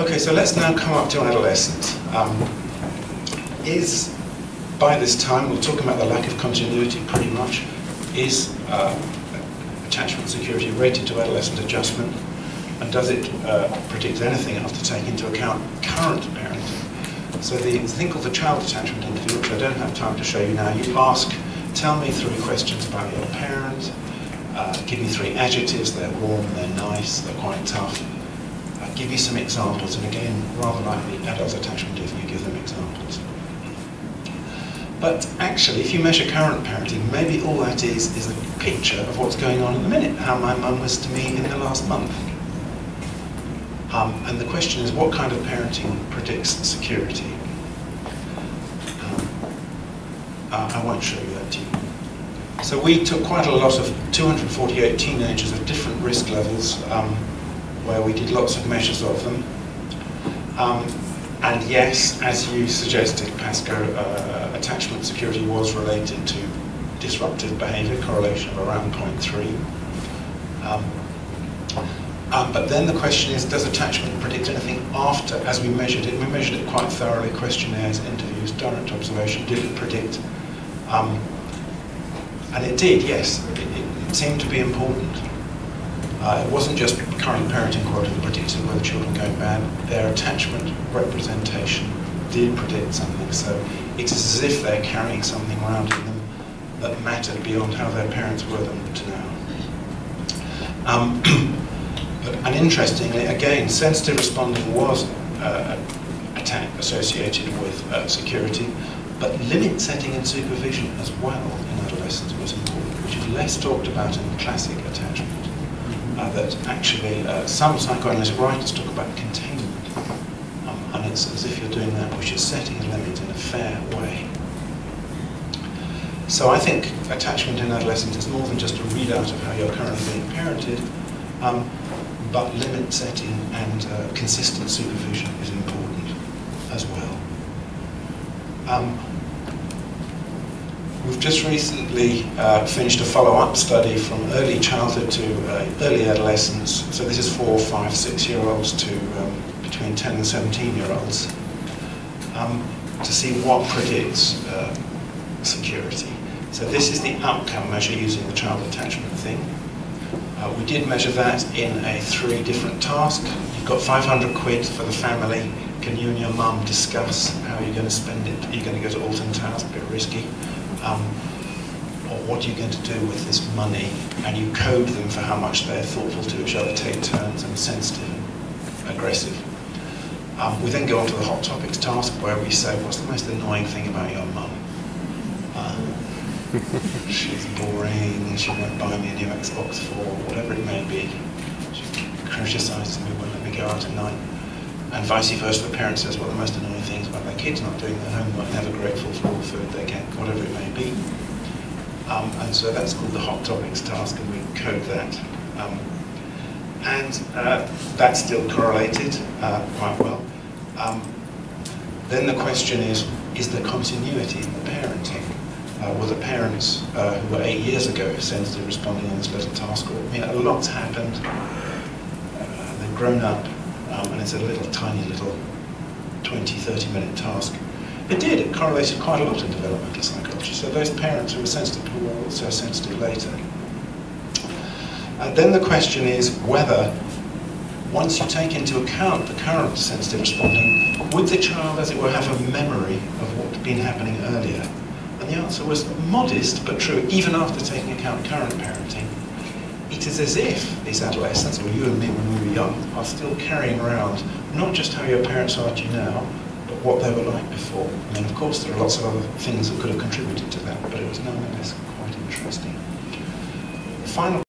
Okay, so let's now come up to adolescence. Um, is, by this time, we're talking about the lack of continuity pretty much, is uh, attachment security rated to adolescent adjustment? And does it uh, predict anything after taking into account current parenting? So the thing called the child attachment interview, which I don't have time to show you now, you ask, tell me three questions about your parent, uh, give me three adjectives, they're warm, they're nice, they're quite tough. Give you some examples, and again, rather like the adult attachment if you give them examples. But actually, if you measure current parenting, maybe all that is is a picture of what's going on in the minute, how my mum was to me in the last month. Um, and the question is, what kind of parenting predicts security? Um, uh, I won't show you that to you. So we took quite a lot of 248 teenagers of different risk levels, um, where we did lots of measures of them. Um, and yes, as you suggested, Pasco, uh, attachment security was related to disruptive behavior, correlation of around 0.3. Um, um, but then the question is, does attachment predict anything after, as we measured it? We measured it quite thoroughly, questionnaires, interviews, direct observation, did it predict? Um, and it did, yes. It, it, it seemed to be important. Uh, it wasn't just current parenting quality that predicted whether children go bad. Their attachment representation did predict something. So it's as if they're carrying something around in them that mattered beyond how their parents were them to now. Um, but, and interestingly, again, sensitive responding was uh, attack associated with uh, security, but limit setting and supervision as well in adolescence was important, which is less talked about in classic attachment that actually uh, some psychoanalytic writers talk about containment. Um, and it's as if you're doing that, which is setting a limit in a fair way. So I think attachment in adolescence is more than just a readout of how you're currently being parented, um, but limit setting and uh, consistent supervision is important as well. Um, We've just recently uh, finished a follow-up study from early childhood to uh, early adolescence. So this is four, five, six-year-olds to um, between 10 and 17-year-olds um, to see what predicts uh, security. So this is the outcome measure using the child attachment thing. Uh, we did measure that in a three different task. You've got 500 quid for the family. Can you and your mum discuss how you're going to spend it? Are you going to go to Alton Towers? A bit risky um, or what are you going to do with this money? And you code them for how much they're thoughtful to each other, take turns, and sensitive and aggressive. Um, we then go on to the hot topics task where we say, what's the most annoying thing about your mum? Uh, she's boring, she won't buy me a new Xbox 4, whatever it may be. She criticizes me, won't let me go out at night and vice versa, the parent says, well, the most annoying their kids not doing their homework, never grateful for all the food they get, whatever it may be. Um, and so that's called the hot topics task, and we code that. Um, and uh, that's still correlated uh, quite well. Um, then the question is, is there continuity in the parenting? Uh, were the parents uh, who were eight years ago sensitive responding in this little task group? I mean, a lot's happened. Uh, they've grown up um, and it's a little tiny little 20, 30 minute task. It did, it correlated quite a lot in developmental psychology. So those parents who were sensitive were also sensitive later. And then the question is whether, once you take into account the current sensitive responding, would the child, as it were, have a memory of what had been happening earlier? And the answer was modest but true, even after taking account current parenting it is as if these adolescents, or you and me when we were young, are still carrying around not just how your parents are to you now, but what they were like before. I mean, of course, there are lots of other things that could have contributed to that, but it was nonetheless quite interesting. Final